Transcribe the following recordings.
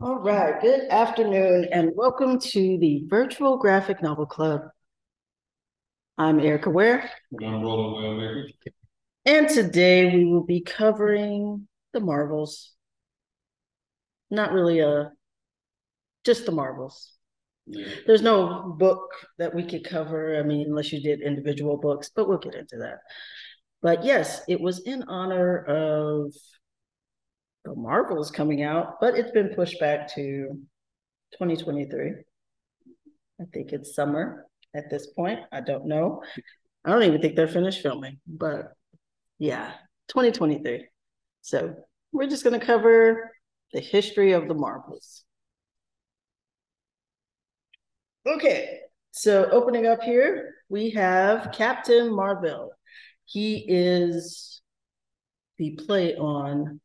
All right, good afternoon and welcome to the Virtual Graphic Novel Club. I'm Erica Ware. I'm Roland Wellmaker. And today we will be covering the Marvels. Not really a, just the Marvels. Yeah. There's no book that we could cover, I mean, unless you did individual books, but we'll get into that. But yes, it was in honor of the Marvels coming out, but it's been pushed back to 2023. I think it's summer at this point. I don't know. I don't even think they're finished filming, but yeah, 2023. So we're just going to cover the history of the Marvels. Okay, so opening up here, we have Captain Marvel. He is the play on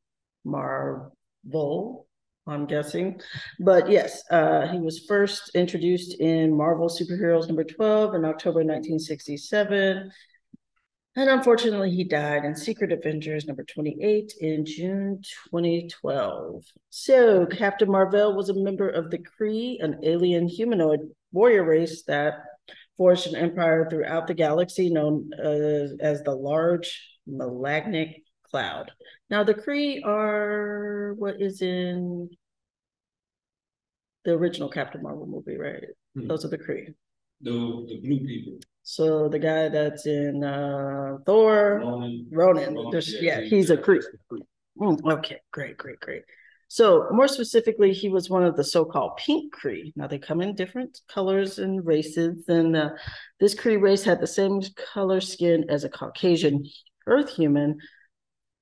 Marvel, I'm guessing. But yes, uh, he was first introduced in Marvel Superheroes number 12 in October 1967. And unfortunately, he died in Secret Avengers number 28 in June 2012. So, Captain Marvel was a member of the Kree, an alien humanoid warrior race that forged an empire throughout the galaxy known uh, as the Large Magellanic Cloud. Now, the Kree are what is in the original Captain Marvel movie, right? Hmm. Those are the Kree. The, the blue people. So the guy that's in uh, Thor, Ronan. Ronan, Ronan, yeah, yeah, he's a Kree. Mm, okay, great, great, great. So more specifically, he was one of the so-called pink Kree. Now they come in different colors and races, and uh, this Kree race had the same color skin as a Caucasian Earth human.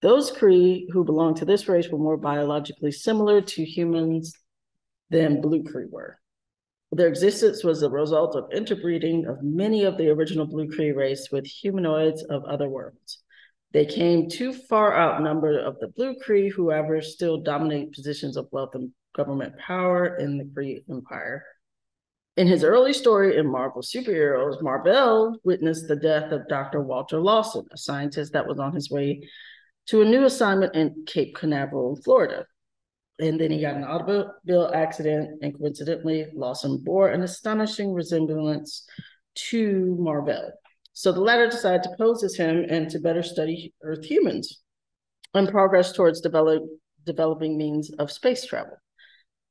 Those Kree who belonged to this race were more biologically similar to humans than Blue Kree were. Their existence was a result of interbreeding of many of the original Blue Kree race with humanoids of other worlds. They came too far outnumbered of the Blue Kree, whoever still dominate positions of wealth and government power in the Kree Empire. In his early story in Marvel Superheroes, Marvel witnessed the death of Dr. Walter Lawson, a scientist that was on his way to a new assignment in Cape Canaveral, Florida. And then he got an automobile accident, and coincidentally, Lawson bore an astonishing resemblance to Marvel. So the latter decided to pose as him and to better study Earth humans and progress towards develop, developing means of space travel.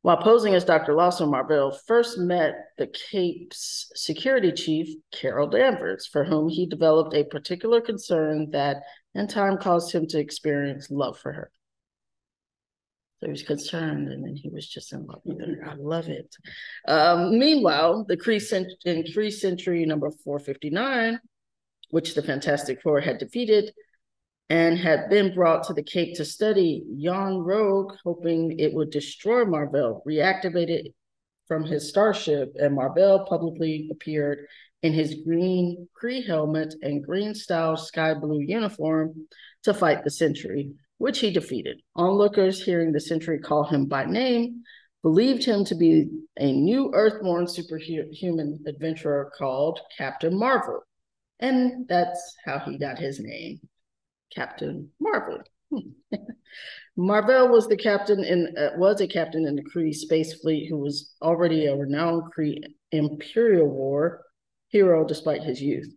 While posing as Dr. Lawson, Marvel first met the Cape's security chief, Carol Danvers, for whom he developed a particular concern that in time caused him to experience love for her. So he was concerned, and then he was just in love with her. I love it. Um, meanwhile, the Kree cent- in Kree Sentry number 459, which the Fantastic Four had defeated and had been brought to the Cape to study, Yon-Rogg, hoping it would destroy Marvel, reactivated from his starship, and Marvel publicly appeared in his green Kree helmet and green style sky blue uniform to fight the Sentry, which he defeated. Onlookers, hearing the Sentry call him by name, believed him to be a new Earthborn superhuman adventurer called Captain Marvel. And that's how he got his name, Captain Marvel. Marvel was the captain in uh, was a captain in the Kree space fleet who was already a renowned Kree Imperial War hero despite his youth.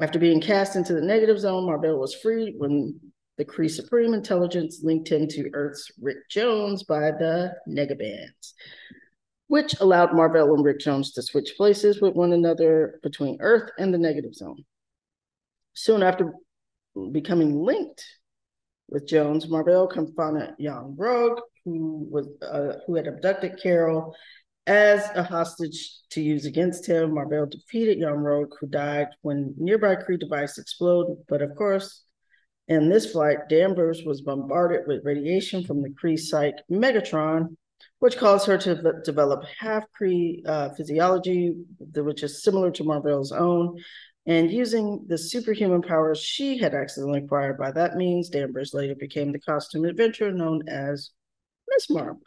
After being cast into the negative zone, Marvel was freed when the Kree Supreme Intelligence linked him to Earth's Rick Jones by the Negabands, which allowed Marvel and Rick Jones to switch places with one another between Earth and the negative zone. Soon after becoming linked with Jones, Marvel confronted Yon-Rogg, who was uh, who had abducted Carol as a hostage to use against him. Marvel defeated Rogue, who died when nearby Kree device exploded. But of course, in this flight, Danvers was bombarded with radiation from the Kree psych Megatron, which caused her to v- develop half Kree uh, physiology, which is similar to Marvel's own. And using the superhuman powers she had accidentally acquired by that means, Danvers later became the costume adventurer known as Miss Marvel.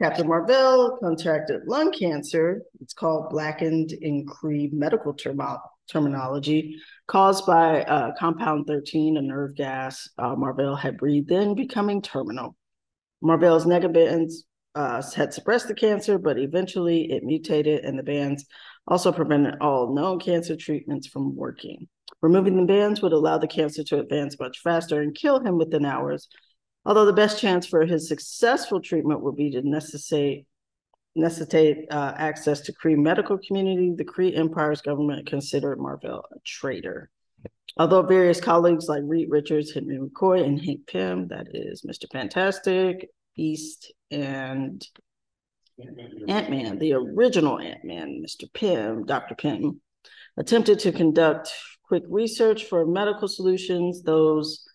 Captain Marvel contracted lung cancer. It's called blackened in Kree medical termo- terminology, caused by uh, compound 13, a nerve gas uh, Marvel had breathed in, becoming terminal. Marvel's negabands uh, had suppressed the cancer, but eventually it mutated, and the bands also prevented all known cancer treatments from working. Removing the bands would allow the cancer to advance much faster and kill him within hours. Although the best chance for his successful treatment would be to necessitate necessitate uh, access to Kree medical community, the Kree Empire's government considered Marvel a traitor. Although various colleagues like Reed Richards, Henry McCoy, and Hank Pym, that is Mr. Fantastic, Beast, and Ant-Man, the original Ant-Man, Mr. Pym, Dr. Pym, attempted to conduct quick research for medical solutions. Those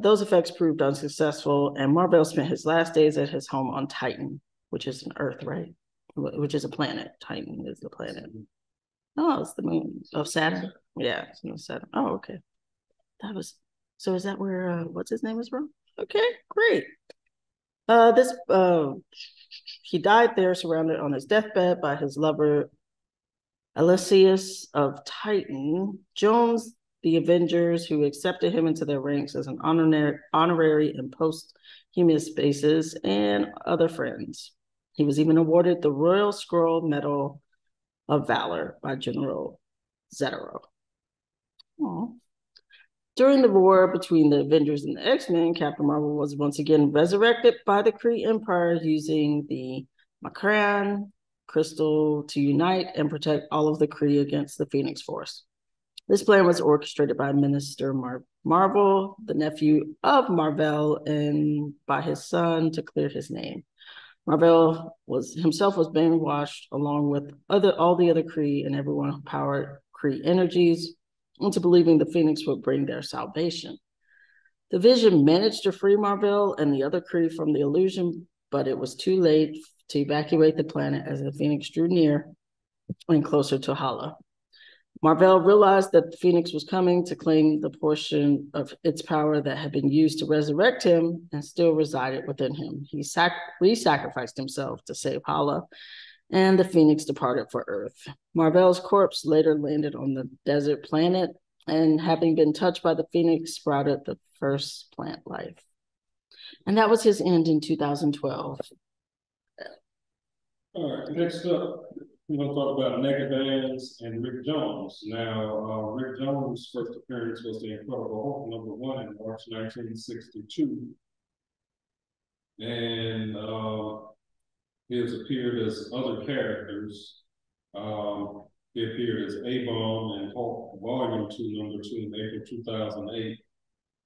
those effects proved unsuccessful, and Marvel spent his last days at his home on Titan, which is an Earth, right? Which is a planet. Titan is the planet. Oh, it's the moon of Saturn. Yeah, it's no Saturn. Oh, okay. That was so. Is that where uh, what's his name is from? Okay, great. Uh, this uh, he died there, surrounded on his deathbed by his lover Elysius of Titan. Jones, the Avengers, who accepted him into their ranks as an honorary, honorary and posthumous basis, and other friends. He was even awarded the Royal Scroll Medal of Valor by General Zedrao. Aww. During the war between the Avengers and the X-Men, Captain Marvel was once again resurrected by the Kree Empire using the M'Kraan crystal to unite and protect all of the Kree against the Phoenix Force. This plan was orchestrated by Minister Mar- Marvel, the nephew of Marvel, and by his son to clear his name. Marvel was himself was brainwashed along with other all the other Kree and everyone who powered Kree energies into believing the Phoenix would bring their salvation. The Vision managed to free Marvel and the other Kree from the illusion, but it was too late to evacuate the planet as the Phoenix drew near and closer to Hala. Marvel realized that the Phoenix was coming to claim the portion of its power that had been used to resurrect him and still resided within him. He sac- re sacrificed himself to save Hala, and the Phoenix departed for Earth. Marvel's corpse later landed on the desert planet, and having been touched by the Phoenix, sprouted the first plant life. And that was his end in 2012. All right, next up, we're gonna talk about Negabands and Rick Jones. Now, uh, Rick Jones' first appearance was the Incredible Hulk number one in March nineteen sixty-two. And, uh, he has appeared as other characters. Um, he appeared as A-Bomb in Hulk Volume Two, Number Two, in April two thousand eight.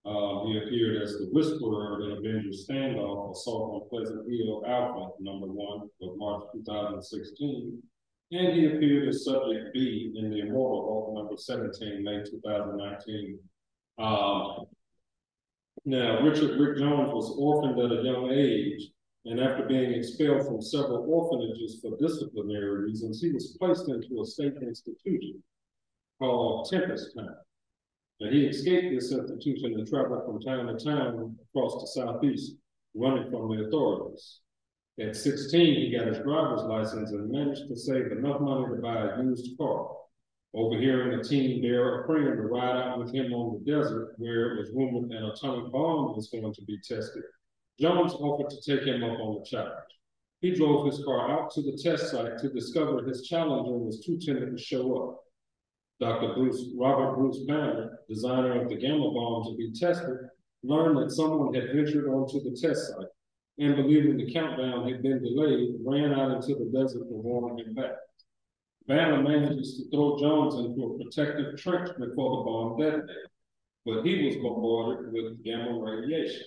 Uh, he appeared as the Whisperer in Avengers Standoff, Assault on Pleasant Hill Alpha, number one, of March two thousand sixteen. And he appeared as Subject B in the Immortal Hulk number seventeen, May two thousand nineteen. Um, now, Richard Rick Jones was orphaned at a young age, and after being expelled from several orphanages for disciplinary reasons, he was placed into a state institution called Tempest Town. Now, he escaped this institution and traveled from town to town across the southeast, running from the authorities. At 16, he got his driver's license and managed to save enough money to buy a used car. Overhearing a teen dare a friend to ride out with him on the desert where it was rumored an atomic bomb was going to be tested, Jones offered to take him up on the challenge. He drove his car out to the test site to discover his challenger was too timid to show up. Dr. Bruce Robert Bruce Banner, designer of the gamma bomb to be tested, learned that someone had ventured onto the test site and believing the countdown had been delayed, ran out into the desert and warned him back. Banner manages to throw Jones into a protective trench before the bomb detonated, but he was bombarded with gamma radiation.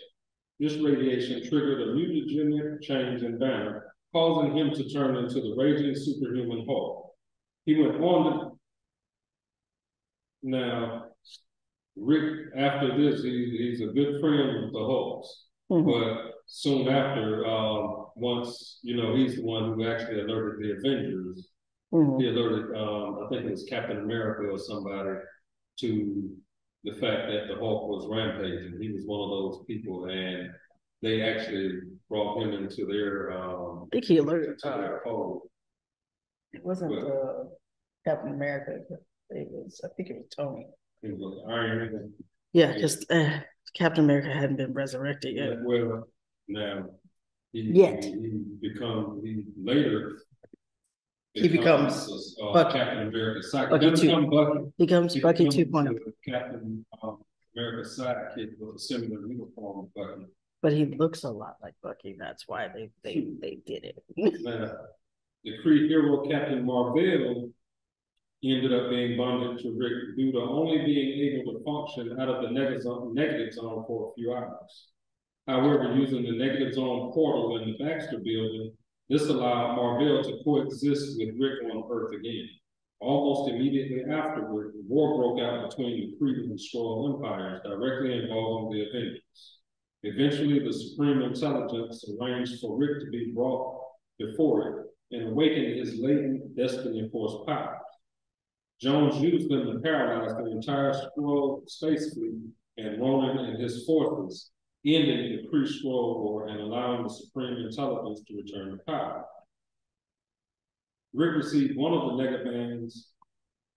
This radiation triggered a mutagenic change in Banner, causing him to turn into the raging superhuman Hulk. He went on to now, Rick, after this, he, he's a good friend with the Hulks. Mhm. But soon after, um, once, you know, he's the one who actually alerted the Avengers. Mhm. He alerted, um, I think it was Captain America or somebody to the fact that the Hulk was rampaging. He was one of those people and they actually brought him into their, um, I think he alerted, into uh, their fold. it wasn't uh, Captain America, it was, I think it was Tony. He was Iron Man. Yeah, because uh, Captain America hadn't been resurrected yet. Well, Now, he, Yet. he, he become, he later. He becomes uh, Bucky. Captain America. Side, Bucky two. become Bucky. Becomes He Bucky oh. becomes 2.0, the Captain, um, America's sidekick with a similar uniform, Bucky. but he looks a lot like Bucky. That's why they they they did it. Now, the Kree hero Captain Marvel ended up being bonded to Rick due to only being able to function out of the negative zone, for a few hours. However, using the negative zone portal in the Baxter building, this allowed Marvel to coexist with Rick on Earth again. Almost immediately afterward, war broke out between the Kree and Skrull empires, directly involving the Avengers. Eventually, the Supreme Intelligence arranged for Rick to be brought before it and awaken his latent Destiny Force powers. Jones used them to paralyze the entire Skrull space fleet and Ronan and his forces, ending the Kree Skrull War and allowing the Supreme Intelligence to return to power. Rick received one of the Negabands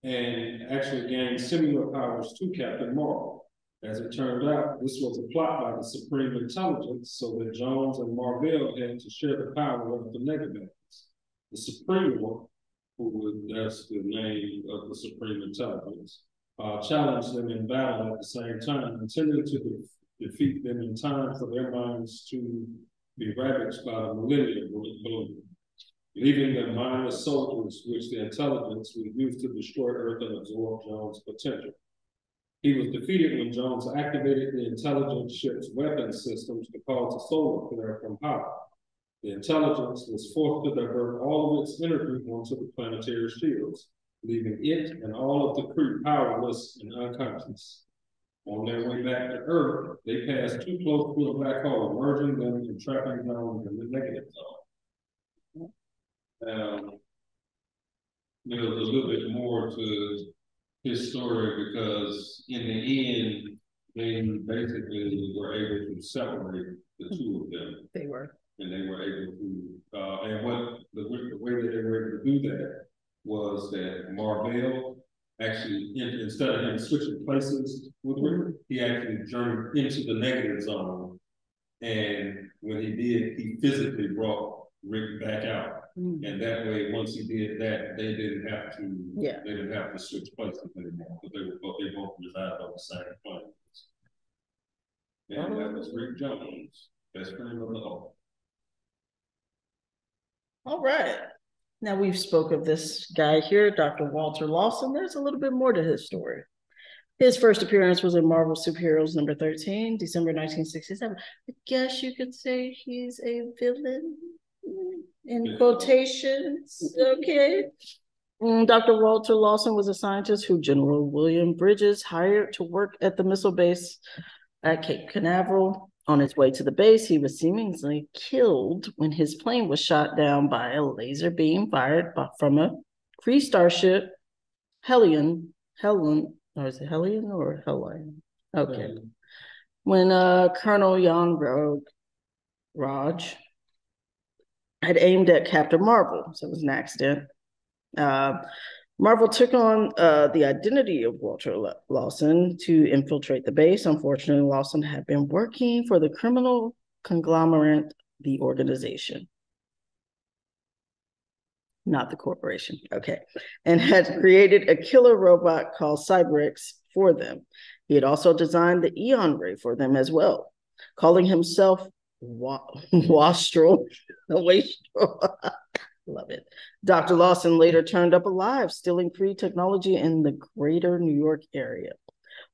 and actually gained similar powers to Captain Marvel. As it turned out, this was a plot by the Supreme Intelligence so that Jones and Marvel had to share the power of the Negabands. The Supreme who was, that's the name of the Supreme Intelligence, uh, challenged them in battle at the same time, intending to de- defeat them in time for their minds to be ravaged by the Millennium Balloon, leaving them mindless soldiers, which the intelligence would use to destroy Earth and absorb Jones' potential. He was defeated when Jones activated the intelligence ship's weapon systems to cause a solar flare from power. The intelligence was forced to divert all of its energy onto the planetary shields, leaving it and all of the crew powerless and unconscious. On their way back to Earth, they passed too close to a black hole, merging them and trapping them in the negative zone. Um, there's a little bit more to his story because in the end, they basically were able to separate the two of them they were. And they were able to, uh, and what, the, the way that they were able to do that was that Marvel actually, in, instead of him switching places with Rick, he actually journeyed into the negative zone. And when he did, he physically brought Rick back out. Mm. And that way, once he did that, they didn't have to, Yeah. they didn't have to switch places anymore, because they were both, they both resided on the same planet. And that was Rick Jones, best friend of the. All right. Now we've spoke of this guy here, Dr. Walter Lawson. There's a little bit more to his story. His first appearance was in Marvel Superheroes number 13, December 1967. I guess you could say he's a villain in quotations. Okay. Mm, Dr. Walter Lawson was a scientist who General William Bridges hired to work at the missile base at Cape Canaveral. On his way to the base, he was seemingly killed when his plane was shot down by a laser beam fired by, from a Kree starship, Helion, Helen, or is it Hellion or Helion? Okay. When uh, Colonel Jan Rogue, Raj, had aimed at Captain Marvel, so it was an accident. Uh, Marvel took on uh, the identity of Walter La- Lawson to infiltrate the base. Unfortunately, Lawson had been working for the criminal conglomerate, the organization, not the corporation. Okay. And had created a killer robot called Cyberx for them. He had also designed the Eon Ray for them as well, calling himself Wa- Wastrel. Wastrel. Love it. Dr. Lawson later turned up alive, stealing Kree technology in the greater New York area.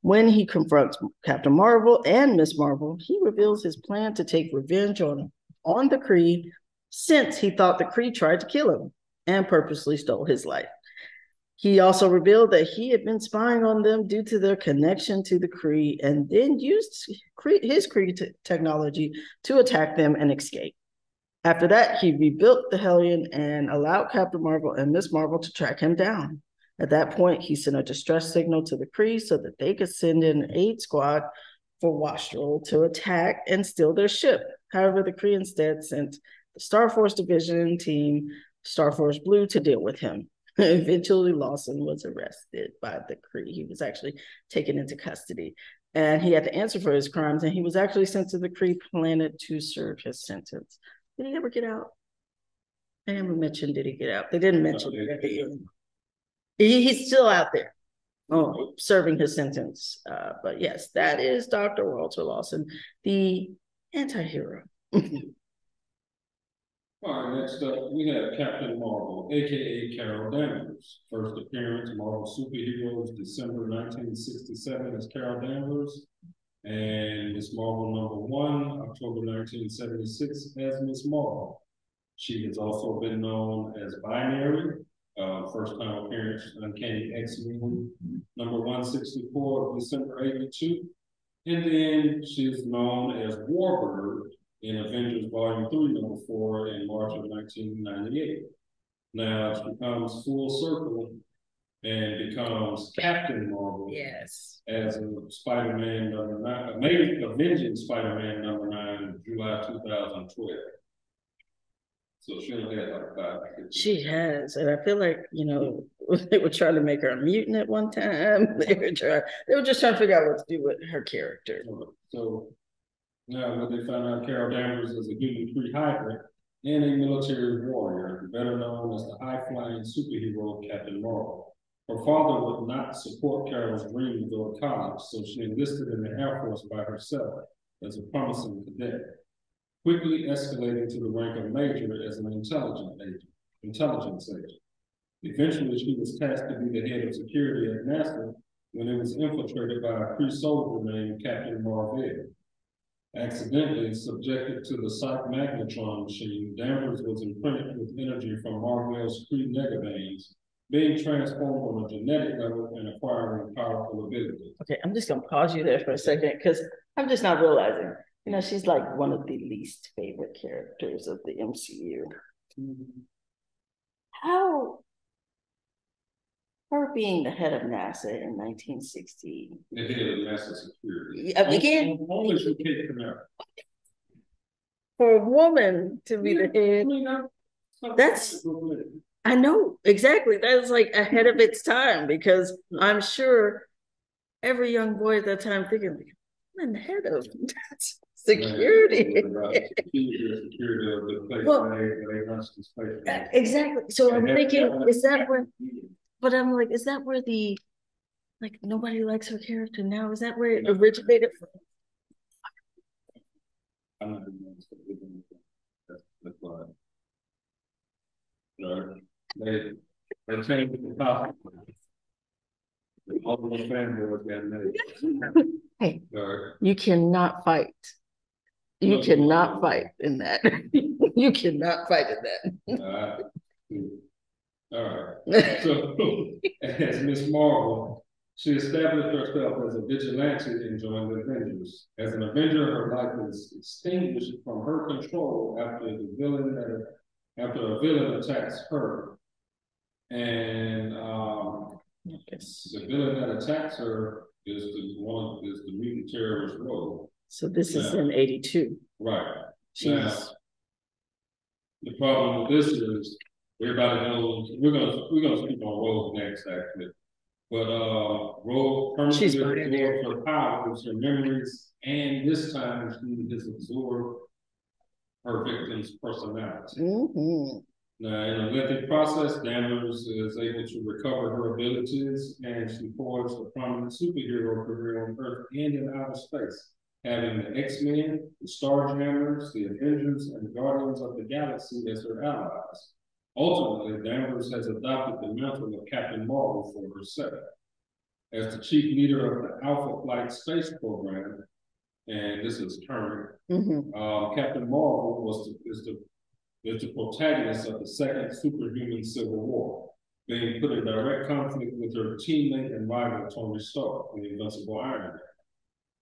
When he confronts Captain Marvel and Miss Marvel, he reveals his plan to take revenge on, on the Kree since he thought the Kree tried to kill him and purposely stole his life. He also revealed that he had been spying on them due to their connection to the Kree and then used his Kree te- technology to attack them and escape. After that, he rebuilt the Hellion and allowed Captain Marvel and Miss Marvel to track him down. At that point, he sent a distress signal to the Kree so that they could send in an aid squad for Wastrel to attack and steal their ship. However, the Kree instead sent the Star Force Division team, Star Force Blue, to deal with him. Eventually, Lawson was arrested by the Kree. He was actually taken into custody. and he had to answer for his crimes. And he was actually sent to the Kree planet to serve his sentence. Did he ever get out? They never mentioned did he get out. They didn't mention it at the end. He, he's still out there, oh, serving his sentence. Uh, but yes, that is Dr. Walter Lawson, the anti-hero. All right, next up, we have Captain Marvel, aka Carol Danvers. First appearance, Marvel Superheroes, December nineteen sixty-seven as Carol Danvers. And Miss Marvel number one, October nineteen seventy-six as Miss Marvel. She has also been known as Binary, uh, first time appearance, on Uncanny X-Men, number one sixty-four, December eighty-two. And then she's known as Warbird in Avengers Volume 3, number 4, in March of 1998. Now she becomes full circle and becomes Captain Marvel Yes. as a Spider-Man number nine, maybe Avenging Spider-Man number nine, July 2012. So she only had like five. She has, and I feel like you know they were trying to make her a mutant at one time. They were trying, they were just trying to figure out what to do with her character. So now when they found out Carol Danvers is a human Kree hybrid and a military warrior, better known as the high-flying superhero Captain Marvel. Her father would not support Carol's dream to go to college, so she enlisted in the Air Force by herself as a promising cadet, quickly escalating to the rank of major as an intelligence agent. Intelligence agent. Eventually, she was tasked to be the head of security at NASA when it was infiltrated by a Kree soldier named Captain Marvel. Accidentally subjected to the Psyche-Magnitron machine, Danvers was imprinted with energy from Marvel's Kree negaveins, being transformed on a genetic level and acquiring powerful abilities. Okay, I'm just gonna pause you there for a second because I'm just not realizing. You know, she's like one of the least favorite characters of the MCU. How her being the head of NASA in 1960. The head of NASA security. Yeah, again, Only for Kate for a woman to be the I head, mean, I'm- That's- I know exactly. That is like ahead of its time because I'm sure every young boy at that time thinking, like, I'm in the head of security. Right. Security security of the place Well- where they, they runs the space. Exactly. So I'm thinking, is that where, but I'm like, is that where the, like, nobody likes her character now? Is that where it originated from? I'm not doing this, but we're. That's, that's why. No, they, they changed the topic. All the family was getting married. Hey. Alright. You cannot fight. You No. cannot fight in that. You cannot fight in Alright. Alright, that. so, as Miss Marvel, she established herself as a vigilante and joined the Avengers. As an Avenger, her life is extinguished from her control after the villain, after a villain attacks her. And, um, Yes. the villain that attacks her is the one, is the mutant terrorist Rogue. So this is in eighty-two. Right. She's, The problem with this is, everybody knows, we're gonna, we're gonna speak on Rogue next, actually. But, uh, Rogue She's permanently binary. absorbs her powers, her memories, and this time she has absorbed her victim's personality. Mhm. Now, in a lengthy process, Danvers is able to recover her abilities and she forged a prominent superhero career on Earth and in outer space, having the X-Men, the Starjammers, the Avengers, and the Guardians of the Galaxy as her allies. Ultimately, Danvers has adopted the mantle of Captain Marvel for herself. As the chief leader of the Alpha Flight space program, and this is current, Mhm. uh, Captain Marvel was the, is the is the protagonist of the second superhuman civil war, being put in direct conflict with her teammate and rival Tony Stark, the invincible Iron Man.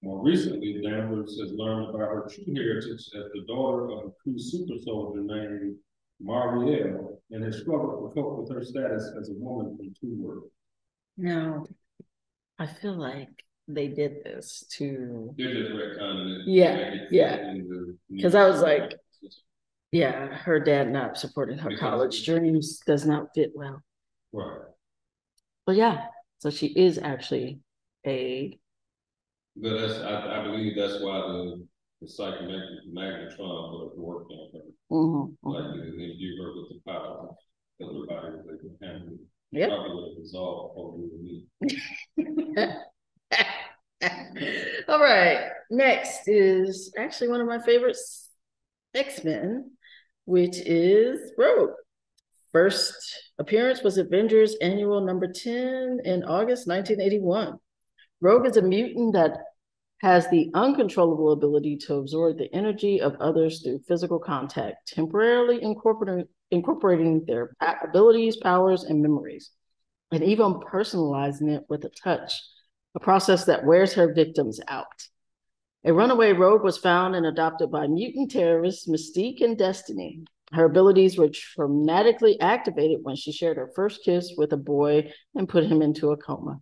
More recently, Danvers has learned about her true heritage as the daughter of a Kree super soldier named Mari-Ell, and has struggled to cope with her status as a woman from two worlds. Now, I feel like they did this to, They're just retconning it. Yeah, to make it fit yeah. 'Cause I was like- yeah, her dad not supporting her Because- college dreams does not fit well. Right. But yeah, so she is actually a But that's, I, I believe that's why the, the psychometric magnetron would have worked on her. Mm-hmm. Like, mhm. they give her with the power, everybody was able to handle. Yep. Probably would have resolved over week. All right, next is actually one of my favorites, X-Men, which is Rogue. First appearance was Avengers Annual number 10 in August 1981. Rogue is a mutant that has the uncontrollable ability to absorb the energy of others through physical contact, temporarily incorporating, incorporating their abilities, powers, and memories, and even personalizing it with a touch, a process that wears her victims out. A runaway rogue was found and adopted by mutant terrorists Mystique and Destiny. Her abilities were traumatically activated when she shared her first kiss with a boy and put him into a coma.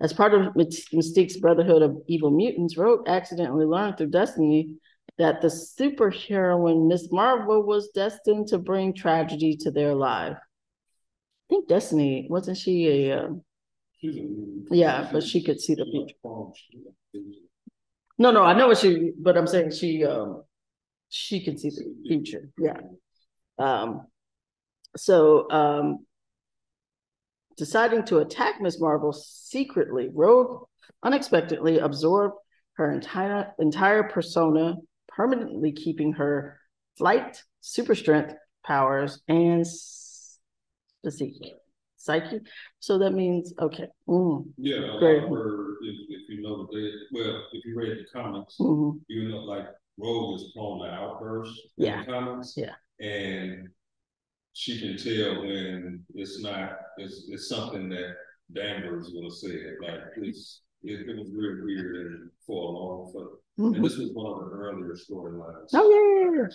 As part of Mystique's Brotherhood of Evil Mutants, Rogue accidentally learned through Destiny that the superheroine Miss Marvel was destined to bring tragedy to their life. I think Destiny, wasn't she a, uh, She's a- Yeah, but she could see the future. No, no, I know what she, but I'm saying she, um, she can see the future, yeah. Um, so, um, deciding to attack Miss Marvel secretly, Rogue unexpectedly absorbed her entire entire persona, permanently keeping her flight, super strength powers, and see, psyche. So that means okay. mm, Yeah, Great. her, if, if you know the, well, if you read the comics, mhm, you know, like Rogue is prone to outbursts. in the Yeah. Comics. Yeah. And she can tell when it's not, it's, it's something that Danvers would have said, like, it's, it, it was real weird and for a long, for, and mhm. this was one of the earlier storylines. Oh yeah, yeah, yeah.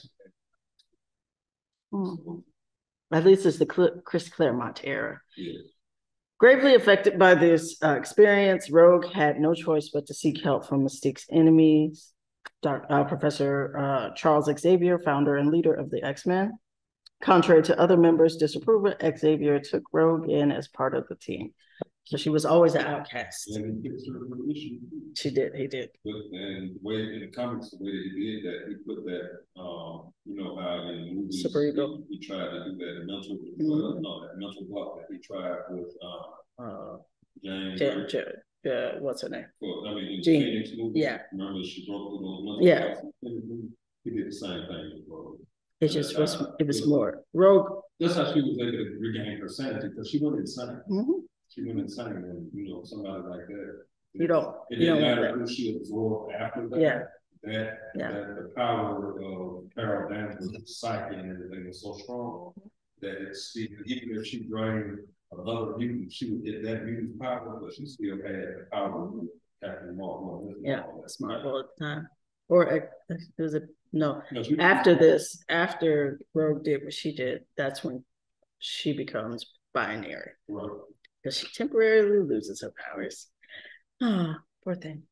Mhm. At least it's the Cl- Chris Claremont era. Yeah. Gravely affected by this uh, experience, Rogue had no choice but to seek help from Mystique's enemies, Doc, uh, Professor uh, Charles Xavier, founder and leader of the X Men. Contrary to other members' disapproval, Xavier took Rogue in as part of the team. So she was always an outcast. And he fixed her her issue. She did, he did. But, and the way in the comics, the way that he did that, he put that, um, you know, how in the movies. Super. He, he tried to do that mental, Mhm. no, that mental block that he tried with, um, Uh, James. Ja- Ja- uh, what's her name? Well, I mean, in the Jean. Movie. Yeah. Remember she broke through those mental Yeah. blocks in the movie? He did the same thing It just was, it was more Rogue. That's how she was able to regain her sanity, because she went insane. mhm. She went insane when, you know, somebody like that. You don't, It you don't didn't matter who she absorbed after that. Yeah. That, Yeah. that the power of Carol Danvers' psyche and everything is so strong that it's, even if she drained another mutant, she would get that mutant's power, but she still had the power of Captain Marvel. Yeah, That's Marvel at the time. Or uh, it was a, no, No, after this, after Rogue did what she did, that's when she becomes binary. Right. Because she temporarily loses her powers. Ah, poor thing.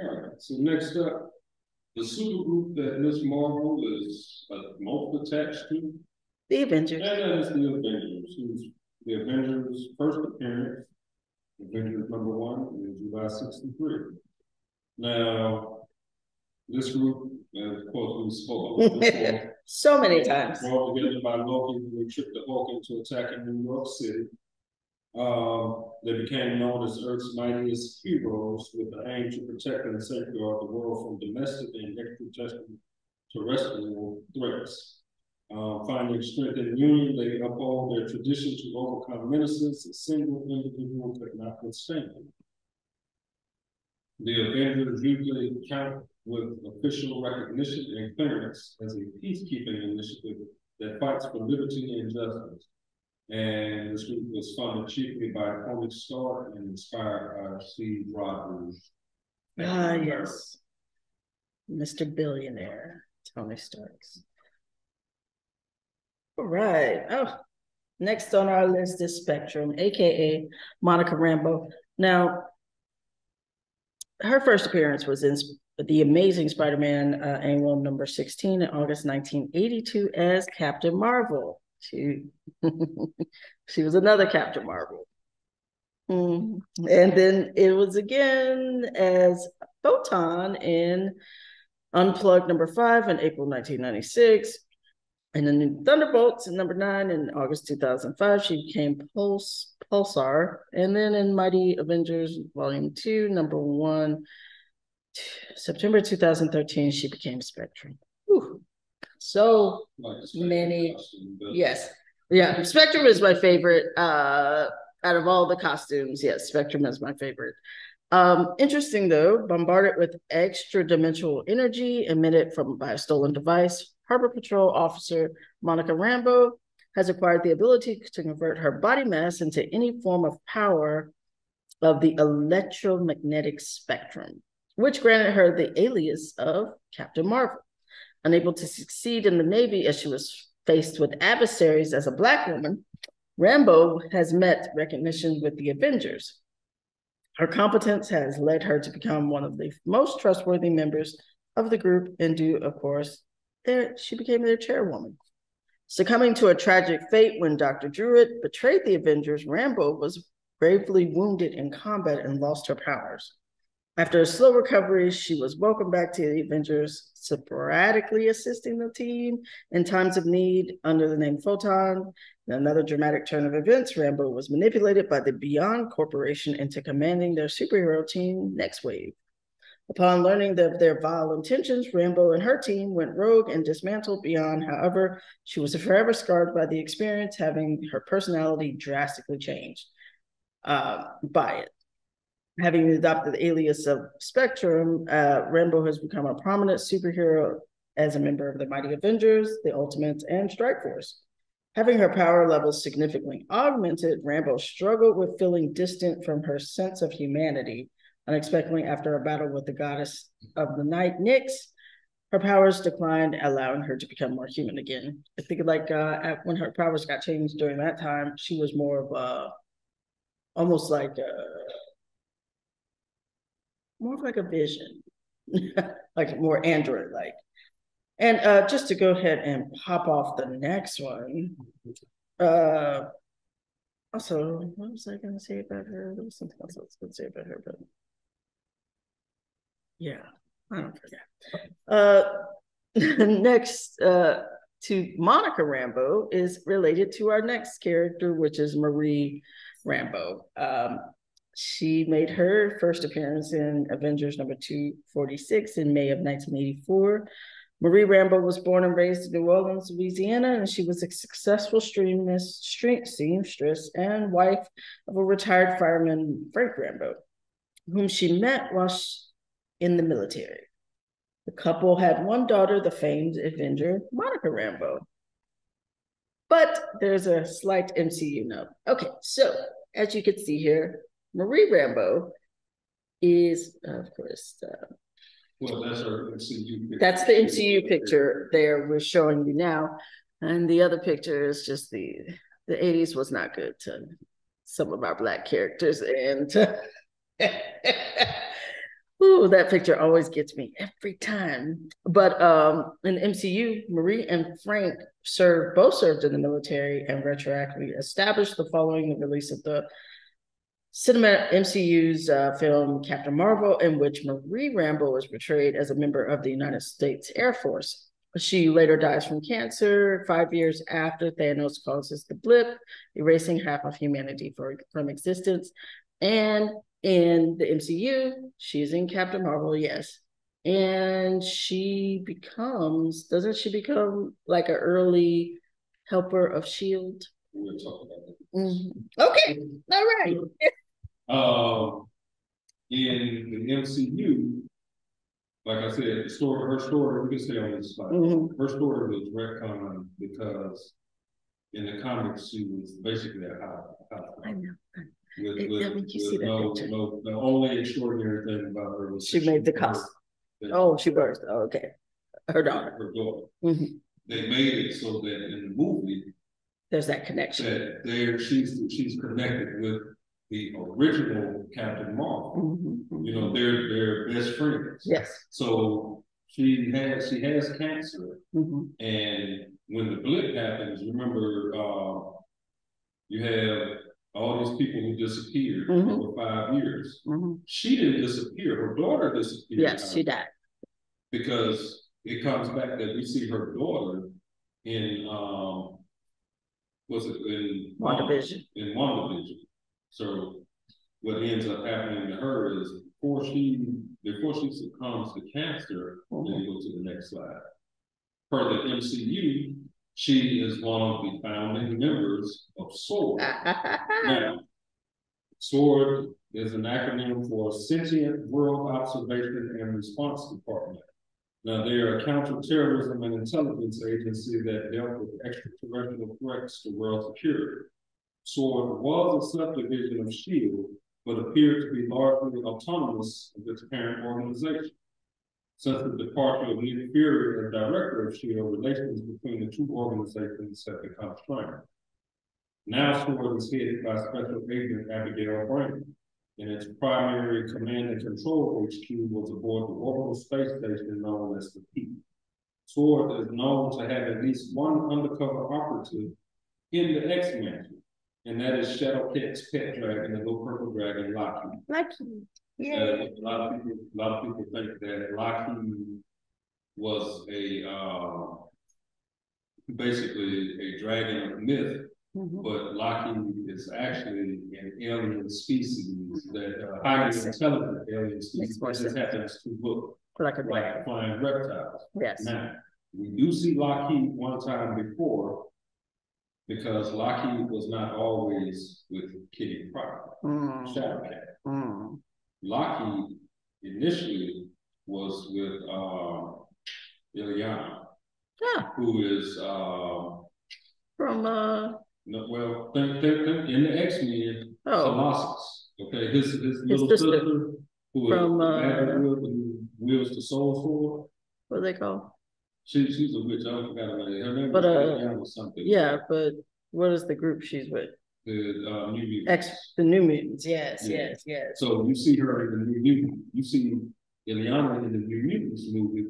Alright, so next up, the supergroup that Miss Marvel is uh, most attached to, The Avengers. and that is the Avengers, who's the Avengers' first appearance, Avengers number one in July sixty-three. Now, this group, and of course, we spoke about this So many times. brought together by Loki, they tricked the Hulk into attacking New York City. Um, they became known as Earth's mightiest heroes with the aim to protect and safeguard the world from domestic and extraterrestrial threats. Uh, finding strength in union, they uphold their tradition to overcome menaces a single individual could not withstand. The Avengers usually count with official recognition and clearance as a peacekeeping initiative that fights for liberty and justice. And this group was funded chiefly by Tony Stark and inspired by Steve Rogers. Ah, yes. Mr. Billionaire, Tony Starks. All right. Oh, next on our list is Spectrum, aka Monica Rambeau. Now, her first appearance was in the Amazing Spider-Man uh, annual number 16 in August 1982 as Captain Marvel. She, she was another Captain Marvel. Mm. And then it was again as Photon in Unplugged number five in April 1996. And then in Thunderbolts in number nine in August 2005, she became Pulse Pulsar. And then in Mighty Avengers Volume 2, number one, September 2013, she became Spectrum. Whew. So Many- Yes. Yeah. Spectrum is my favorite. Uh out of all the costumes, yes, Spectrum is my favorite. Um, interesting though, bombarded with extra dimensional energy emitted from by a stolen device, Harbor Patrol officer Monica Rambeau has acquired the ability to convert her body mass into any form of power of the electromagnetic spectrum, which granted her the alias of Captain Marvel. Unable to succeed in the Navy as she was faced with adversaries as a Black woman, Rambeau has met recognition with the Avengers. Her competence has led her to become one of the most trustworthy members of the group, and due, of course, there she became their chairwoman. Succumbing to a tragic fate when Dr. Druid betrayed the Avengers, Rambeau was gravely wounded in combat and lost her powers. After a slow recovery, she was welcomed back to the Avengers, sporadically assisting the team in times of need under the name Photon. In another dramatic turn of events, Rambeau was manipulated by the Beyond Corporation into commanding their superhero team, Next Wave. Upon learning of their vile intentions, Rambeau and her team went rogue and dismantled Beyond. However, she was forever scarred by the experience, having her personality drastically changed uh, by it. Having adopted the alias of Spectrum, uh, Rambeau has become a prominent superhero as a member of the Mighty Avengers, the Ultimates, and Strike Force. Having her power levels significantly augmented, Rambeau struggled with feeling distant from her sense of humanity. Unexpectedly, after a battle with the goddess of the night, Nyx, her powers declined, allowing her to become more human again. I think like uh, when her powers got changed during that time, she was more of a, almost like a, more of like a vision, like more android like. And uh, just to go ahead and pop off the next one. Uh, also, what was I going to say about her? There was something else I was going to say about her, but yeah, I don't forget. Uh, next, uh, to Monica Rambeau is related to our next character, which is Marie Rambeau. Um, she made her first appearance in Avengers number 246 in May of 1984. Marie Rambeau was born and raised in New Orleans, Louisiana, and she was a successful seamstress and wife of a retired fireman, Frank Rambeau, whom she met while she, in the military. The couple had one daughter, the famed Avenger, Monica Rambeau. But there's a slight MCU note. Okay, so as you can see here, Marie Rambeau is, of course, uh, Well, that's our MCU. picture. that's the MCU picture there we're showing you now. And the other picture is just the the 80s was not good to some of our black characters. And ooh, that picture always gets me every time. But um in MCU, Marie and Frank served both served in the military and retroactively established the following the release of the cinema MCU's uh, film Captain Marvel, in which Marie Rambeau was portrayed as a member of the United States Air Force. She later dies from cancer five years after Thanos causes the blip, erasing half of humanity for, from existence. And in the MCU, she's in Captain Marvel, yes. And she becomes, doesn't she become like an early helper of S.H.I.E.L.D.? We'll talk about that. Mhm. Okay, all right. Um, in the MCU, like I said, the story, her story, we can stay on this slide. Mhm. Her story was retconned because in the comics, she was basically a high. I know. With, It- with, you with that no, picture. no, the only extraordinary thing about her was. She made the costume. Oh, she works. Oh, okay. Her daughter. Her daughter. Mhm. They made it so that in the movie, There's that connection. that there, she's, she's connected with the original Captain Marvel. Mhm. You know, they're, they're best friends. Yes. So she has, she has cancer, Mhm. and when the blip happens, remember, uh, you have all these people who disappeared Mhm. over five years. Mhm. She didn't disappear, her daughter disappeared. Yes, she died. Because it comes back that we see her daughter in, um, was it in? WandaVision. In WandaVision. So what ends up happening to her is before she, before she succumbs to cancer, Mhm. then go to the next slide. Per the MCU, she is one of the founding members of SWORD. Now, SWORD is an acronym for Sentient World Observation and Response Department. Now, they are a counterterrorism and intelligence agency that dealt with extraterrestrial threats to world security. SWORD was a subdivision of SHIELD, but appeared to be largely autonomous of its parent organization. Since the departure of Nick Fury as director of SHIELD, relations between the two organizations have become strained. Now SWORD is headed by Special Agent Abigail Brandon, and its primary command and control HQ was aboard the orbital space station known as the Peak. SWORD is known to have at least one undercover operative in the X-Mansion, and that is Shadowcat's pet dragon, the little purple dragon, Lockheed. Lucky. Yeah. Uh, a lot of people, a lot of people think that Lockheed was a, uh, basically a dragon of myth, Mhm. but Lockheed is actually an alien species that, uh, highly intelligent alien species, Makes more that just sense. happens to look Like a like flying reptiles. Yes. Now, we do see Lockheed one time before, because Lockheed was not always with Kitty Pryde, Mm, Shadowcat. mm. Lockheed initially was with uh, Illyana, Yeah, who is uh, from uh no, well, think, think, think in the X Men, oh Colossus. Okay, his his little sister sister, who is from, uh, Wheel, who wields the Soul Sword. what are they called? She she's a witch. I don't forgot her name. Her name But, was uh, Illyana or something. Yeah, but what is the group she's with? The uh, New Mutants. X the New Mutants. Yes, Yeah. yes, yes. So you see her in the New Mutant. You see Illyana in the New Mutants movie,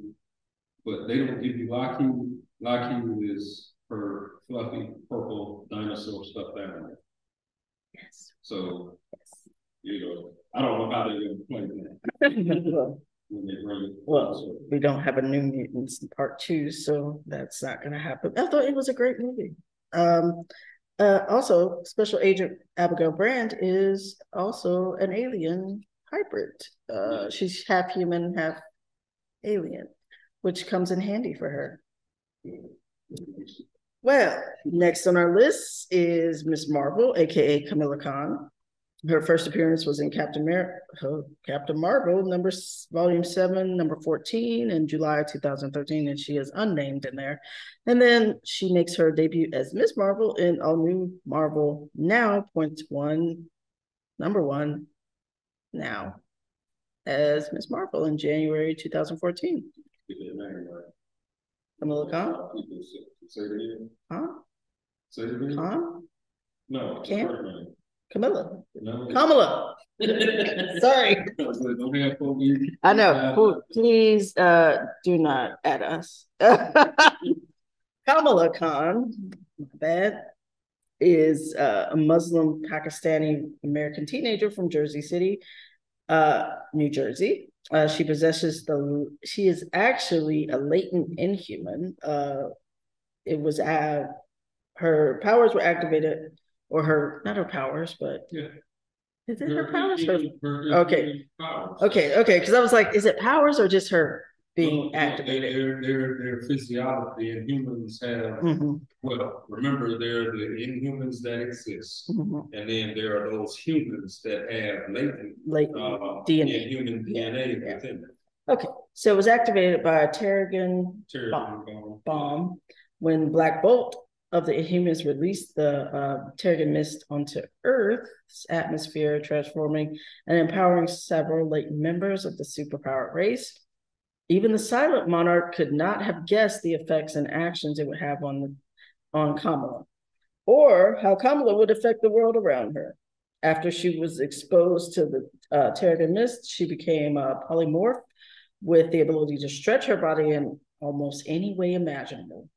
but they don't give you Lockheed. Lockheed is her fluffy purple dinosaur stuffed animal. Yes. So you know, I don't know how they're gonna play that well, when they bring well, we don't have a New Mutants in part two, so that's not gonna happen. I thought it was a great movie. Um uh also Special Agent Abigail Brand is also an alien hybrid. Uh she's half human, half alien, which comes in handy for her. Well, next on our list is Miss Marvel, aka Camilla Khan. Her first appearance was in Captain Mar- Captain Marvel, number volume seven, number 14 in July 2013, and she is unnamed in there. And then she makes her debut as Miss Marvel in all new Marvel Now, point one, number one, now, as Miss Marvel in January 2014. Get their name right. Camilla Khan? People say- Say it again. Huh? Again. No. Can't? First name. Camilla. No. Kamala. Sorry. Don't have full name. I know. Please uh do not add us. Kamala Khan, my bad, is uh, a Muslim Pakistani American teenager from Jersey City, uh, New Jersey. Uh, she possesses the. She is actually a latent inhuman. Uh, it was uh, her powers were activated, or her not her powers, but Yeah. is it her powers? Her, Her- Okay. powers. okay, okay, because I was like, is it powers or just her being no, activated? Their, their, their physiology and humans have, Mhm, well, remember, there are the inhumans that exist. mhm. And then there are those humans that have latent, Latent uh, DNA. Yeah, DNA yeah. within them. Okay, so it was activated by a Terrigen Terrorism bomb. bomb when Black Bolt of the Inhumans released the uh, mist onto Earth's atmosphere, transforming and empowering several latent members of the superpowered race. Even the Silent Monarch could not have guessed the effects and actions it would have on the, on Kamala, or how Kamala would affect the world around her. After she was exposed to the uh, mist, she became a polymorph with the ability to stretch her body in almost any way imaginable.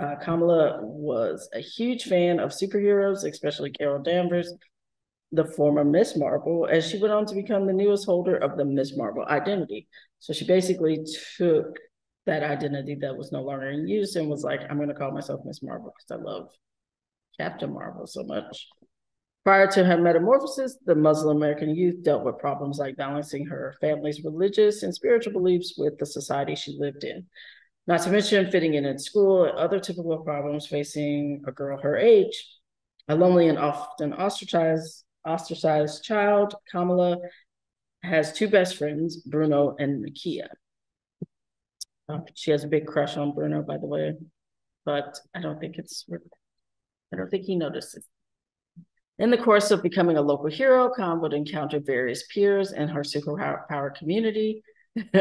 Uh, Kamala was a huge fan of superheroes, especially Carol Danvers, the former Miss Marvel, as she went on to become the newest holder of the Miss Marvel identity. So she basically took that identity that was no longer in use and was like, I'm going to call myself Miss Marvel because I love Captain Marvel so much. Prior to her metamorphosis, the Muslim American youth dealt with problems like balancing her family's religious and spiritual beliefs with the society she lived in. Not to mention fitting in at school and other typical problems facing a girl her age. A lonely and often ostracized, ostracized child, Kamala has two best friends, Bruno and Nakia. Uh, she has a big crush on Bruno, by the way, but I don't think it's, I don't think he notices. In the course of becoming a local hero, Khan would encounter various peers in her superpower community.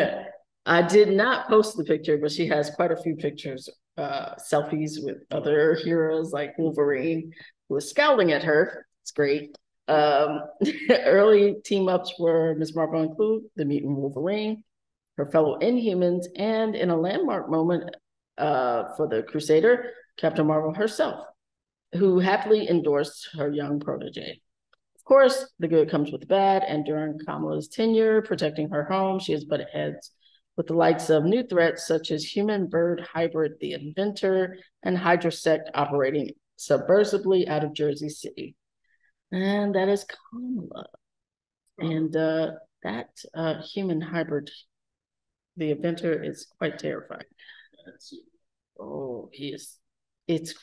I did not post the picture, but she has quite a few pictures, uh, selfies with other heroes like Wolverine, who was scowling at her. It's great. Um, early team ups were Ms. Marvel include the mutant Wolverine, her fellow Inhumans, and in a landmark moment uh, for the Crusader, Captain Marvel herself who happily endorsed her young protege. Of course, the good comes with the bad, and during Kamala's tenure protecting her home, she has butted heads with the likes of new threats such as human bird hybrid, the inventor, and Hydrasect operating subversively out of Jersey City. And that is Kamala. And uh, that uh, human hybrid, the inventor, is quite terrifying. Oh, he is. It's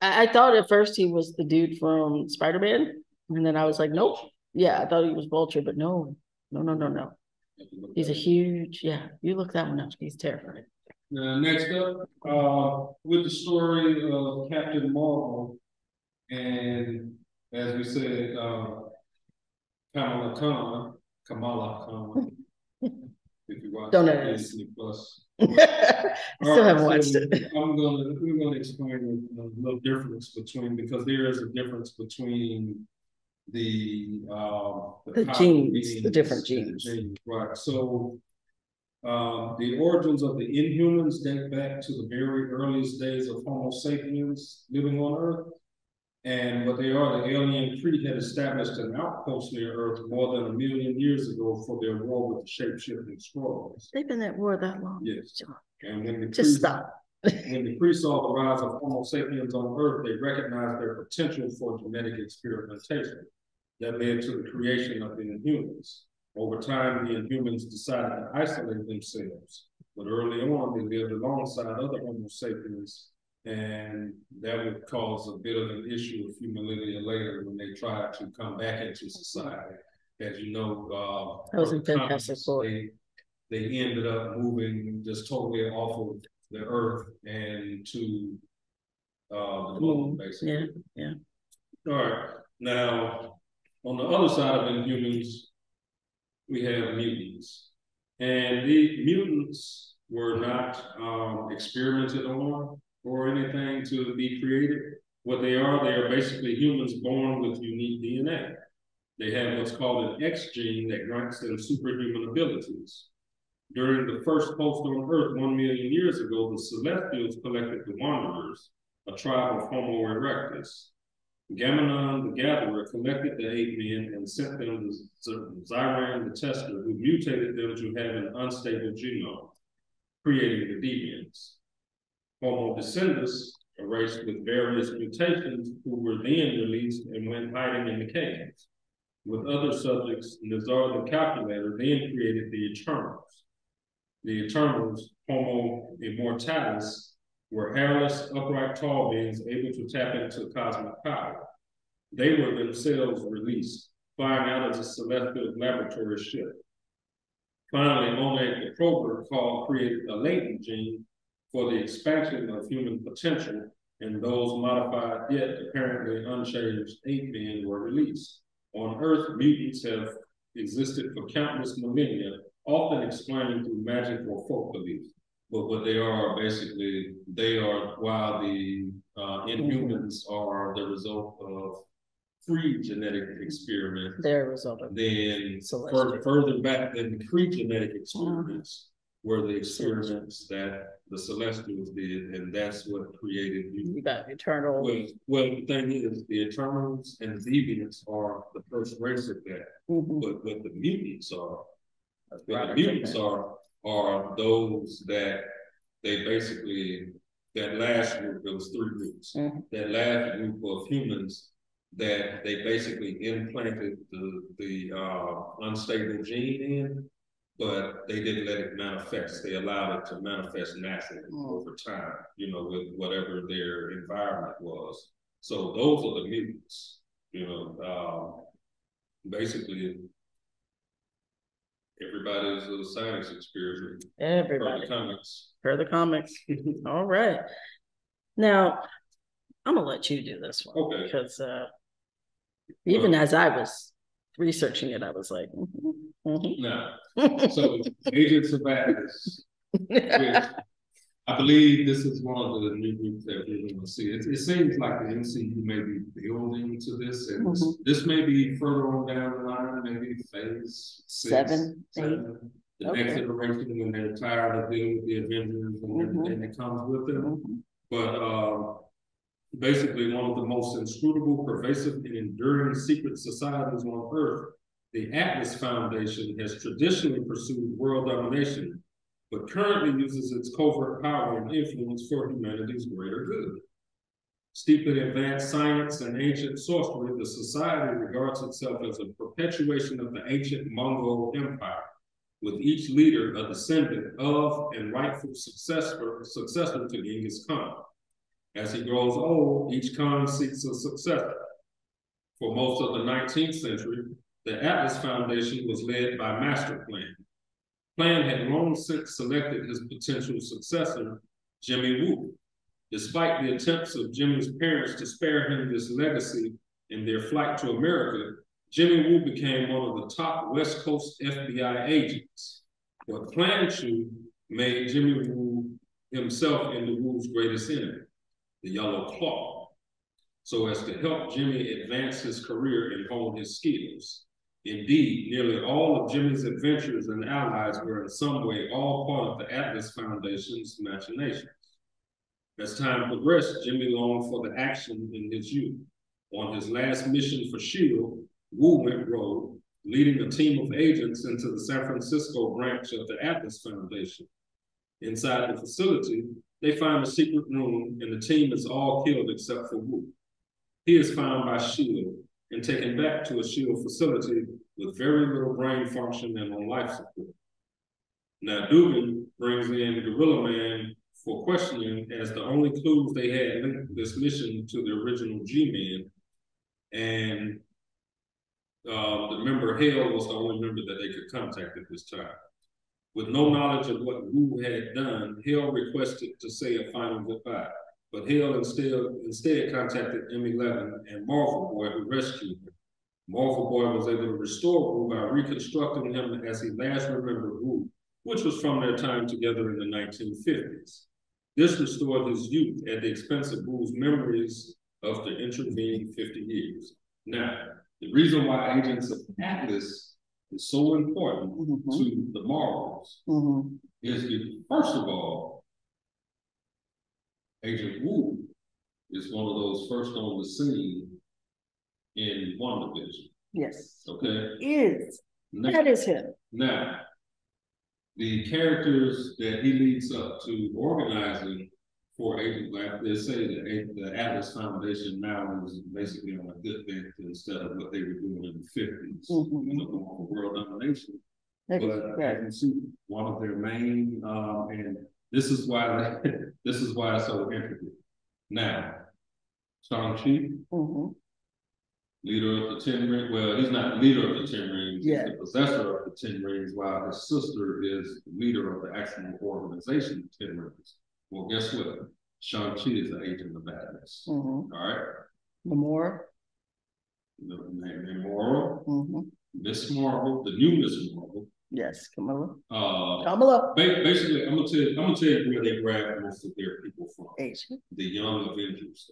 I, I thought at first he was the dude from Spider Man, and then I was like, nope. Yeah, I thought he was Vulture, but no, no, no, no, no. He's a huge. Yeah, you look that one up. He's terrifying. Uh, next up, uh, with the story of Captain Marvel, and as we said, uh, Kamala Khan, Kamala Khan, if you watch Don't Disney Plus. Still right, haven't watched so it. I'm gonna we're gonna explain a, little difference between because there is a difference between the uh, the, the genes, the different genes. genes. Right. So um, the origins of the Inhumans date back to the very earliest days of Homo sapiens living on Earth. And what they are, the alien Kree had established an outpost near Earth more than a million years ago for their war with the shape-shifting Skrulls. They've been at war that long. Yes. John. And when the Just stop. when the Kree saw the rise of Homo sapiens on Earth, they recognized their potential for genetic experimentation. That led to the creation of the Inhumans. Over time, the Inhumans decided to isolate themselves, but early on, they lived alongside other Homo sapiens and that would cause a bit of an issue a few millennia later when they tried to come back into society. As you know, uh, fantastic. They, they ended up moving just totally off of the earth and to uh, the moon, basically. Yeah, yeah. All right. Now, on the other side of Inhumans, we have mutants. And the mutants were not um, experimented on or anything to be created. What they are, they are basically humans born with unique DNA. They have what's called an X gene that grants them superhuman abilities. During the first post on Earth one million years ago, the Celestials collected the Wanderers, a tribe of Homo erectus. Gammenon the Gatherer collected the eight men and sent them to Ziran the Tester, who mutated them to have an unstable genome, creating the deviants. Homo descendus, a race with various mutations who were then released and went hiding in the caves. With other subjects, Nezarr the Calculator then created the Eternals. The Eternals, Homo immortalis, were hairless, upright, tall beings able to tap into cosmic power. They were themselves released, flying out as a celestial laboratory ship. Finally, Monet the Prober called created a latent gene for the expansion of human potential, and those modified yet apparently unchanged ape men were released. On Earth, mutants have existed for countless millennia, often explained through magic or folk belief. But what they are basically, they are while the uh, Inhumans are the result of Kree genetic experiments. Their result of then further back than the pre genetic experiments, were the experiments that the Celestials did, and that's what created you. You got eternal. Well, well, the thing is, the Eternals and the Deviants are the first race of that, Mhm. but what the mutants are, what the mutants are, are those that they basically, that last group, there was three groups. Mhm. That last group of humans that they basically implanted the, the, uh, unstable gene in, but they didn't let it manifest. They allowed it to manifest naturally Mm. over time, you know, with whatever their environment was. So those are the mutants, you know, um, basically everybody's a science experiment. per the Everybody, Comics. per the comics. All right. Now, I'm gonna let you do this one. Okay. Because uh, even as I was researching it, I was like, mhm, mhm. Now, so Agents of Atlas, I believe this is one of the new groups that we're going to see. It, it seems like the MCU may be building to this, and this, Mhm. this may be further on down the line, maybe phase six, Seven, seven. The Okay. next iteration when they're tired of dealing with the Avengers and Mhm. everything that comes with them. Mhm. But um, basically, one of the most inscrutable, pervasive, and enduring secret societies on Earth, the Atlas Foundation has traditionally pursued world domination, but currently uses its covert power and influence for humanity's greater good. Steeped in advanced science and ancient sorcery, the society regards itself as a perpetuation of the ancient Mongol Empire, with each leader a descendant of and rightful successor, successor to Genghis Khan. As he grows old, each Khan seeks a successor. For most of the 19th century, the Atlas Foundation was led by Master Plan. Plan had long since selected his potential successor, Jimmy Woo. Despite the attempts of Jimmy's parents to spare him this legacy in their flight to America, Jimmy Woo became one of the top West Coast FBI agents. But Plan Chu made Jimmy Woo himself into Woo's greatest enemy, the Yellow Claw, so as to help Jimmy advance his career and hone his skills. Indeed, nearly all of Jimmy's adventures and allies were in some way all part of the Atlas Foundation's machinations. As time progressed, Jimmy longed for the action in his youth. On his last mission for S.H.I.E.L.D., Woo went rogue, leading a team of agents into the San Francisco branch of the Atlas Foundation. Inside the facility, they find a secret room and the team is all killed except for Woo. He is found by S.H.I.E.L.D. and taken back to a S.H.I.E.L.D. facility with very little brain function and on life support. Now Dugan brings in Gorilla Man for questioning as the only clues they had linked this mission to the original G-Man. And uh, the member Hale was the only member that they could contact at this time. With no knowledge of what Woo had done, Hale requested to say a final goodbye. But Hill instead, instead contacted M11 and Marvel Boy who rescued him. Marvel Boy was able to restore Woo by reconstructing him as he last remembered Woo, which was from their time together in the 1950s. This restored his youth at the expense of Woo's memories of the intervening 50 years. Now, the reason why Agents of Atlas is so important Mhm. to the Marvels Mhm. is that, first of all, Agent Woo is one of those first on the scene in WandaVision, Yes. okay? Is Now, that is him. now, the characters that he leads up to organizing for Agent Black, they say that A- the Atlas Foundation now is basically on a good bent instead of what they were doing in the fifties. Mhm. You know, world domination. Like, But right. can see one of their main, um, and this is why, this is why it's so intricate. Now, Shang-Chi, Mhm. leader of the Ten Rings, well, he's not the leader of the Ten Rings, he's the possessor of the Ten Rings, while his sister is the leader of the actual organization, Ten Rings. Well, guess what? Shang-Chi is the agent of Atlas, all Mhm. right? The more. The name Immoral, Mhm. Miss Marvel, the new Miss Marvel, Yes, Kamala. uh, Kamala. Ba- Basically, I'm gonna tell you, I'm gonna tell you where they grab most of their people from. Asian. The young Avengers.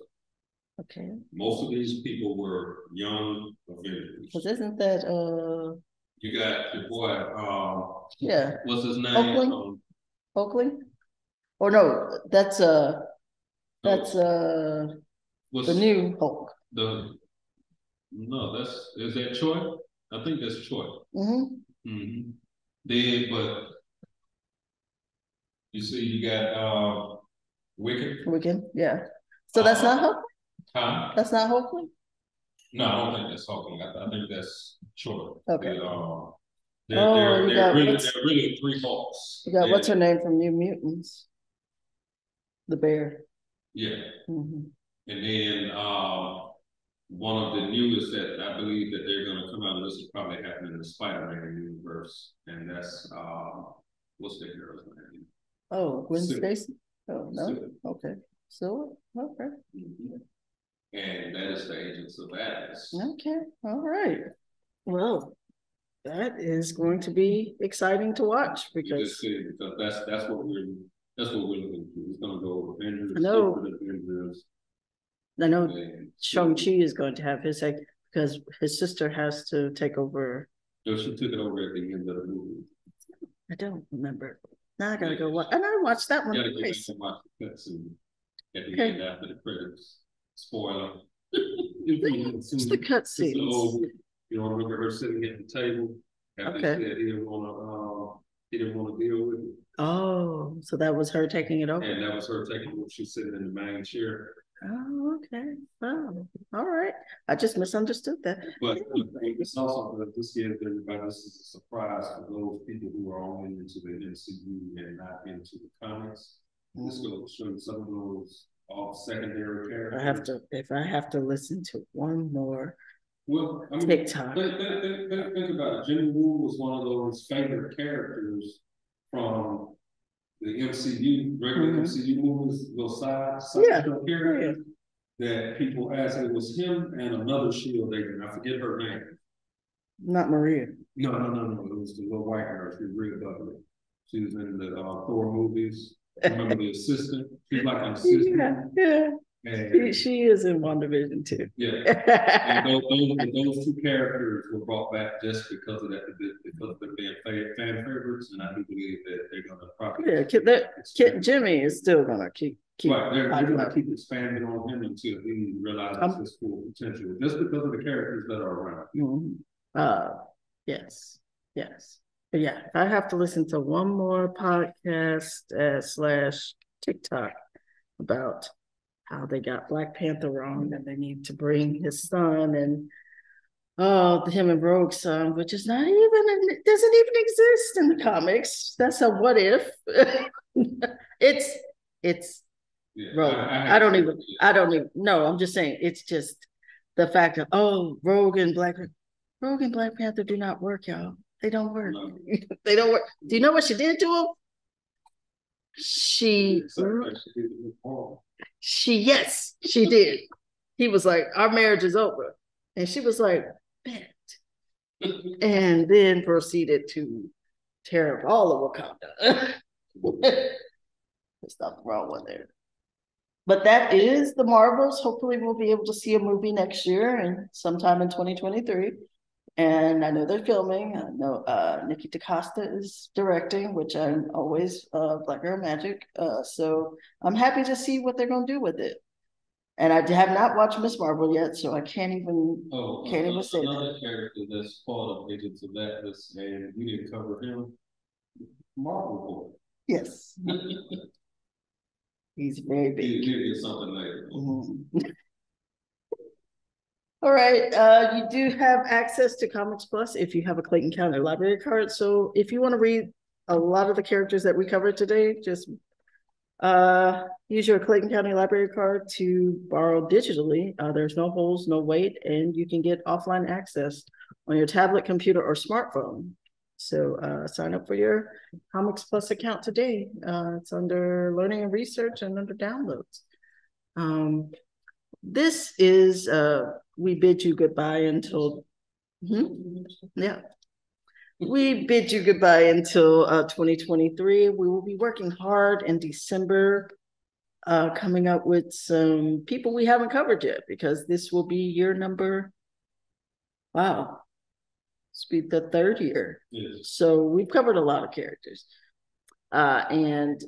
Okay. Most of these people were young Avengers. Because isn't that uh You got your boy, um, yeah. what's his name? Oakland? Um, Hulkling? Or no, that's uh, that's uh, the new Hulk. The, no, that's, is that Choi? I think that's Choi. hmm Mm-hmm. Then, but you see, you got, uh, Wicked, Weekend, yeah. So that's not Hulk? huh? That's not Hulkling? No, I don't think that's Hulkling. I, I think that's Choi. Okay. The, uh, They're, Oh, they're, they're got really, they're really three Hulks. You got, what's her name from New Mutants? The bear. Yeah, hmm and then, uh, one of the newest that I believe that they're gonna come out, of this is probably happening in the Spider-Man universe, and that's, uh, what's the girl's name? Oh, Gwen Sue. Stacy? Oh, no, Sue. okay. So, okay, Mhm. And that is the Agents of Atlas. okay, all right. Well, that is going to be exciting to watch because just because that's, that's what we're, that's what we're looking for, it's gonna go Avengers, I know. Secret Avengers, I know. Shang-Chi is going to have his, like, because his sister has to take over. No, she took it over at the end of the movie. I don't remember. Now I gotta go watch, and I watched that one Gotta go back and watch the cutscene at the Okay. end after the credits. Spoiler. You Just the it, it's cutscenes. old. You don't remember her sitting at the table? After Okay. said he didn't wanna, uh, he didn't wanna deal with it. Oh, so that was her taking it over? And that was her taking, what she's sitting in the main chair. Oh, okay. Oh, all right. I just misunderstood that. But uh, it's also, that this year everybody, this is a surprise for those people who are only into the MCU and not into the comics. This will show some of those off secondary characters. I have to, if I have to listen to one more Well, I mean, TikTok. think, think, think, think, think about it. Jimmy Woo was one of those favorite characters from the MCU, regular Mhm. MCU movies, those side, side Yeah, show characters. That people asked, it was him and another shield agent, I forget her name. Not Maria. No, no, no, no, it was the little white girl, she was real ugly. She was in the, uh, Thor movies, remember the assistant, she's like an Yeah, assistant. yeah. She, And, she is in WandaVision too. yeah, And those, those, those two characters were brought back just because of that, because they're being fan, fan favorites, and I do believe that they're gonna probably. Yeah, Kid, that, Kid Jimmy is still gonna keep, keep. Right, they're, I they're gonna keep expanding on him until he realizes Um, his full potential, just because of the characters that are around. Mhm. Uh, yes, yes. But yeah, if I have to listen to one more podcast uh, slash TikTok about how they got Black Panther wrong and they need to bring his son and oh, him and Rogue's son, which is not even, it doesn't even exist in the comics. That's a what if. it's, it's Yeah, Rogue. I- I I don't even, I don't even, no, I'm just saying, it's just the fact of, oh, Rogue and Black, Rogue and Black Panther do not work, y'all. They don't work. No. They don't work. Do you know what she did to him? She, So, actually, it was wrong. she, yes, she did. He was like, our marriage is over. And she was like, bet. And then proceeded to tear up all of Wakanda. There's nothing wrong with there. But that is the Marvels. Hopefully, we'll be able to see a movie next year and sometime in 2023. And I know they're filming. I know uh, Nikki DaCosta is directing, which I'm always uh, Black Girl Magic. Uh, so I'm happy to see what they're going to do with it. And I have not watched Miss Marvel yet, so I can't even. Oh, Can't even another- say that. Another character that's part of Agents of Atlas, and we didn't cover him. Marvel Boy. Yes, he's very big. he did something later. Mhm. All right, uh, you do have access to Comics Plus if you have a Clayton County Library card. So if you want to read a lot of the characters that we covered today, just uh, use your Clayton County Library card to borrow digitally. Uh, there's no holes, no wait, and you can get offline access on your tablet, computer, or smartphone. So uh, sign up for your Comics Plus account today. Uh, it's under Learning and Research and under Downloads. Um, this is uh, we bid you goodbye until Hmm? yeah. We bid you goodbye until uh, 2023. We will be working hard in December, uh, coming up with some people we haven't covered yet because this will be year number. Wow, this be the third year. Yes. So we've covered a lot of characters. Uh, and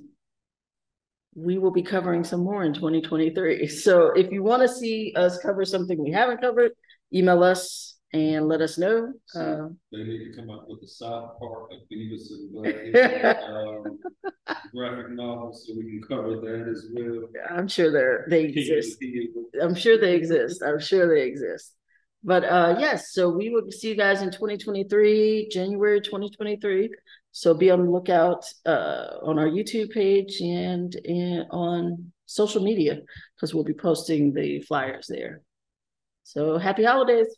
we will be covering some more in 2023. So if you want to see us cover something we haven't covered, email us and let us know. Uh, They need to come up with the South Park of Beavis and Butthead, um, graphic novel, so we can cover that as well. I'm sure they're, they exist. I'm sure they exist. I'm sure they exist. But uh yes, so we will see you guys in 2023, January 2023. So be on the lookout uh on our YouTube page and and on social media because we'll be posting the flyers there. So happy holidays.